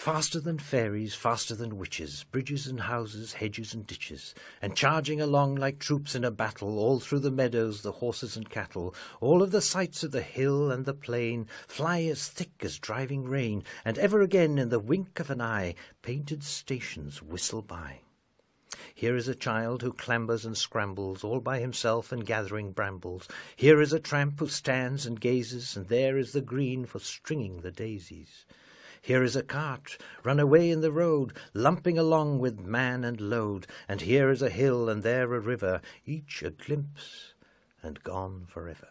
Faster than fairies, faster than witches, bridges and houses, hedges and ditches, and charging along like troops in a battle, all through the meadows, the horses and cattle, all of the sights of the hill and the plain fly as thick as driving rain, and ever again in the wink of an eye painted stations whistle by. Here is a child who clambers and scrambles all by himself and gathering brambles. Here is a tramp who stands and gazes, and there is the green for stringing the daisies. Here is a cart run away in the road, lumping along with man and load, and here is a hill and there a river, each a glimpse and gone forever.